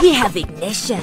We have ignition.